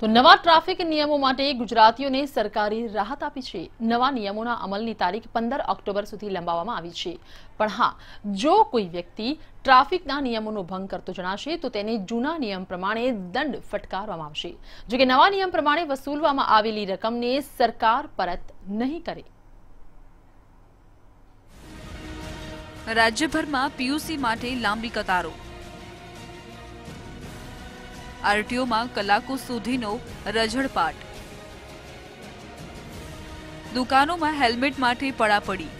તો નવા ટ્રાફિક નિયમો માટે ગુજરાતીઓને સરકારે રાહત આપી છે. નવા નિયમોના અમલની તારીખ પંદર ઓક્ટોબર સુધી લંબાવવામાં આવી છે. પણ હા, જો કોઈ વ્યક્તિ ટ્રાફિકના નિયમોનો ભંગ કરતો જણાશે, તો તેને જૂના નિયમ પ્રમાણે દંડ ફટકારવામાં આવશે. જો કે નવા નિયમ પ્રમાણે વસૂલવામાં આવેલી રકમને સરકાર પરત નહીં કરે. રાજ્યભરમાં પીયુસી માટે લાંબી કતારો. આરટીઓમાં કલાકો સુધીનો રઝળપાટ. દુકાનોમાં હેલ્મેટ માટે પડાપડી.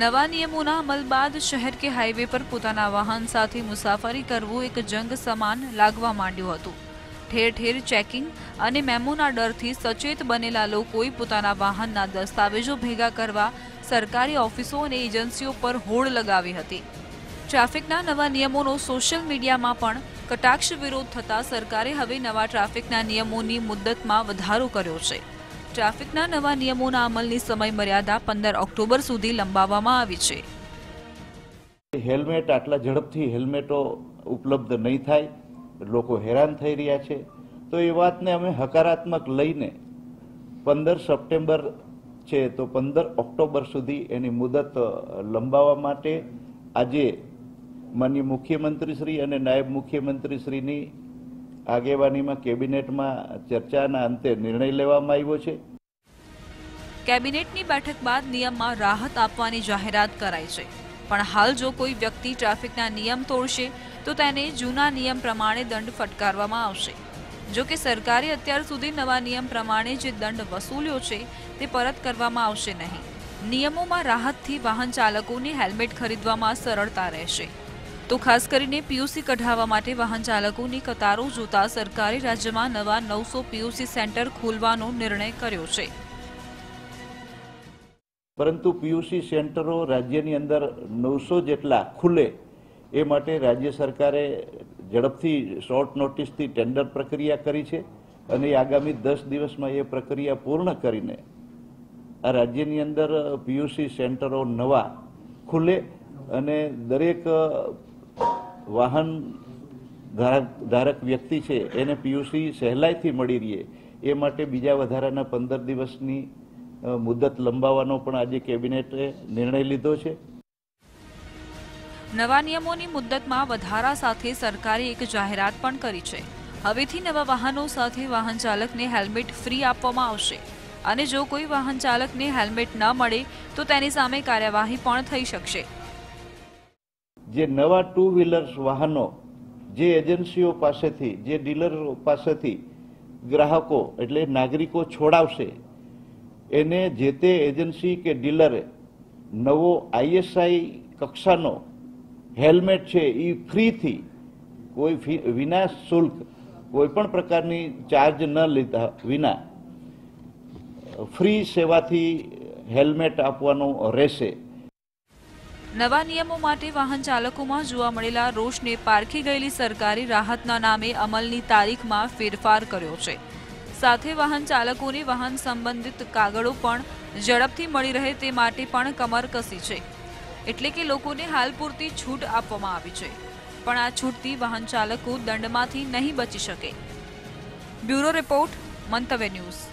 નવા નિયમોના અમલ બાદ શહેર કે હાઈવે પર પોતાના વાહન સાથે મુસાફરી કરવું એક જંગ સમાન લાગવા માંડ્યું હતું. ઠેર ઠેર ચેકિંગ અને મેમોના ડરથી સચેત બનેલા લોકોએ પોતાના વાહનના દસ્તાવેજો ભેગા કરવા સરકારી ઓફિસો અને એજન્સીઓ પર હોડ લગાવી હતી. ટ્રાફિકના નવા નિયમોનો સોશિયલ મીડિયામાં પણ કટાક્ષ વિરોધ થતાં સરકારે હવે નવા ટ્રાફિકના નિયમોની મુદ્દતમાં વધારો કર્યો છે. ટ્રાફિકના નવા નિયમોના અમલની સમય મર્યાદા પંદર ઓક્ટોબર સુધી લંબાવવામાં આવી છે. હેલ્મેટ આટલા ઝડપથી હેલ્મેટો ઉપલબ્ધ નહીં થાય, લોકો હેરાન થઈ રહ્યા છે. તો એ વાતને અમે હકારાત્મક લઈને પંદર સપ્ટેમ્બર છે તો પંદર ઓક્ટોબર સુધી એની મુદત લંબાવવા માટે આજે માનનીય મુખ્યમંત્રીશ્રી અને નાયબ મુખ્યમંત્રીશ્રીની આગેવાનીમાં કેબિનેટમાં ચર્ચાના અંતે નિર્ણય લેવામાં આવ્યો છે. કેબિનેટની બેઠક બાદ નિયમમાં રાહત આપવાની જાહેરાત કરાઈ છે. પણ હાલ જો કોઈ વ્યક્તિ ટ્રાફિકના નિયમ તોડશે, તો તેને જૂના નિયમ પ્રમાણે દંડ ફટકારવામાં આવશે. જો કે સરકારે અત્યાર સુધી નવા નિયમ પ્રમાણે જે દંડ વસૂલ્યો છે, તે પરત કરવામાં આવશે નહીં. નિયમોમાં રાહતથી વાહન ચાલકોને હેલ્મેટ ખરીદવામાં સરળતા રહેશે. તો ખાસ કરીને પીયુસી કઢાવવા માટે વાહન ચાલકોની કતારો જોતા સરકારે રાજ્યમાં નવા નવસો પીયુસી સેન્ટર ખોલવાનો નિર્ણય કર્યો છે. પરંતુ પીયુસી સેન્ટરો રાજ્યની અંદર નવસો જેટલા ખુલે એ માટે રાજ્ય સરકારે ઝડપથી શોર્ટ નોટિસથી ટેન્ડર પ્રક્રિયા કરી છે અને આગામી દસ દિવસમાં એ પ્રક્રિયા પૂર્ણ કરીને આ રાજ્યની અંદર પીયુસી સેન્ટરો નવા ખુલે અને દરેક વાહન ધારક વ્યક્તિ છે, એને પીયુસી સહેલાઈથી મળી રહે. એ માટે બીજા વધારાના પંદર દિવસની મુદત લંબાવવાનો પણ આજે કેબિનેટે નિર્ણય લીધો છે. નવા નિયમોની મુદ્દતમાં વધારા સાથે સરકારે એક જાહેરાત પણ કરી છે. હવેથી નવા વાહનો સાથે વાહન ચાલકને હેલ્મેટ ફ્રી આપવામાં આવશે. અને જો કોઈ વાહન ચાલકને હેલ્મેટ ન મળે, તો તેની સામે કાર્યવાહી પણ થઈ શકશે. જે નવા ટુ વ્હીલર્સ વાહનો જે એજન્સીઓ પાસેથી, જે ડીલરો પાસેથી ગ્રાહકો એટલે નાગરિકો છોડાવશે, એને જે તે એજન્સી કે ડીલરે નવો આઈએસઆઈ કક્ષાનો હેલ્મેટ છે એ ફ્રીથી કોઈ વિના શુલ્ક કોઈ પણ પ્રકારની ચાર્જ ન લીધા વિના ફ્રી સેવાથી હેલ્મેટ આપવાનું રહેશે. નવા નિયમો માટે વાહન ચાલકોમાં જોવા મળેલા રોષને પારખી ગયેલી સરકારે રાહતના નામે અમલની તારીખમાં ફેરફાર કર્યો છે. સાથે વાહન ચાલકોને વાહન સંબંધિત કાગળો પણ ઝડપથી મળી રહે તે માટે પણ કમર કસી છે. એટલે કે લોકોને હાલ પૂરતી છૂટ આપવામાં આવી છે. પણ આ છૂટથી વાહન ચાલકો દંડમાંથી નહીં બચી શકે. Bureau report Mantavya news.